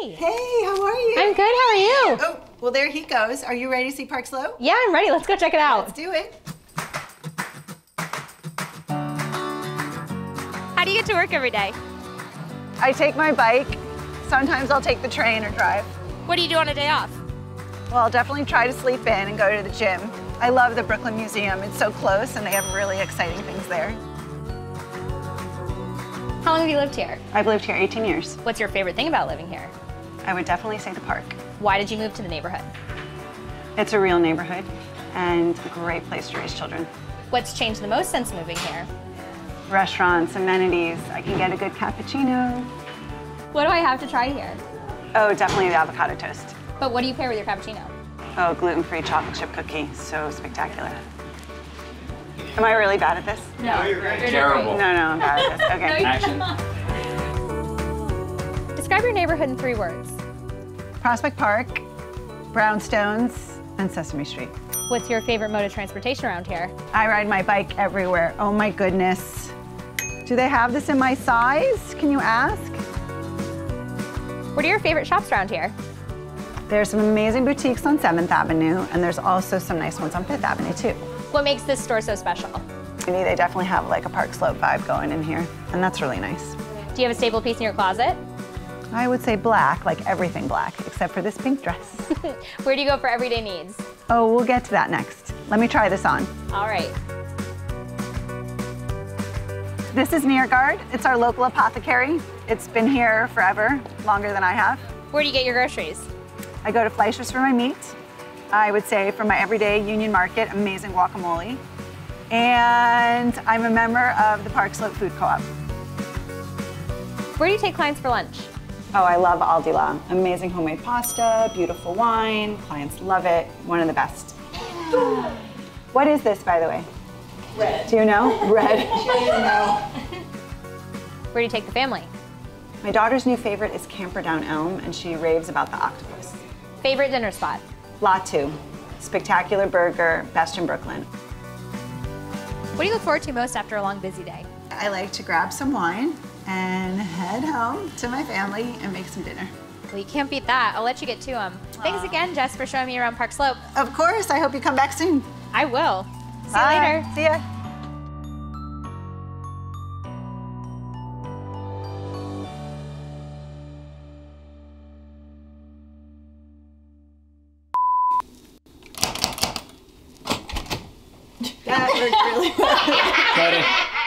Hey. Hey, how are you? I'm good. How are you? Oh, well, there he goes. Are you ready to see Park Slope? Yeah, I'm ready. Let's go check it out. Let's do it. How do you get to work every day? I take my bike. Sometimes I'll take the train or drive. What do you do on a day off? Well, I'll definitely try to sleep in and go to the gym. I love the Brooklyn Museum. It's so close and they have really exciting things there. How long have you lived here? I've lived here 18 years. What's your favorite thing about living here? I would definitely say the park. Why did you move to the neighborhood? It's a real neighborhood and a great place to raise children. What's changed the most since moving here? Restaurants, amenities, I can get a good cappuccino. What do I have to try here? Oh, definitely the avocado toast. But what do you pair with your cappuccino? Oh, gluten-free chocolate chip cookie, so spectacular. Am I really bad at this? No, you're great. Terrible. No, no, I'm bad at this. Okay. Action. Describe your neighborhood in three words. Prospect Park, Brownstones, and Sesame Street. What's your favorite mode of transportation around here? I ride my bike everywhere. Oh my goodness. Do they have this in my size? Can you ask? What are your favorite shops around here? There's some amazing boutiques on 7th Avenue, and there's also some nice ones on 5th Avenue too. What makes this store so special? Maybe they definitely have like a Park Slope vibe going in here, and that's really nice. Do you have a staple piece in your closet? I would say black, like everything black, except for this pink dress. Where do you go for everyday needs? oh, we'll get to that next. Let me try this on. All right. This is Neergaard. It's our local apothecary. It's been here forever, longer than I have. Where do you get your groceries? I go to Fleisher's for my meat. I would say for my everyday Union Market, amazing guacamole. And I'm a member of the Park Slope Food Co-op. Where do you take clients for lunch? Oh, I love Al Di La. Amazing homemade pasta, beautiful wine. Clients love it. One of the best. what is this, by the way? Red. Do you know? Red. Where do you take the family? My daughter's new favorite is Camperdown Elm, and she raves about the octopus. Favorite dinner spot? Lot 2, spectacular burger, best in Brooklyn. What do you look forward to most after a long, busy day? I like to grab some wine and head home to my family and make some dinner. Well, you can't beat that. I'll let you get to them. Thanks again, Jess, for showing me around Park Slope. Of course, I hope you come back soon. I will. See Bye. you later. See ya. That worked really well. Cut it.